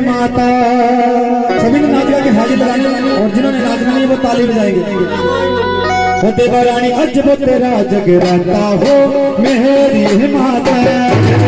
माता। सभी और जिन्होंने नाचना नहीं वो ताली बजाएँगे वो देवा रानी, अजब तेरा जगराता हो। मेरी माता।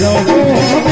Não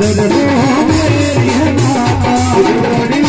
दर्द हो मेरी है माता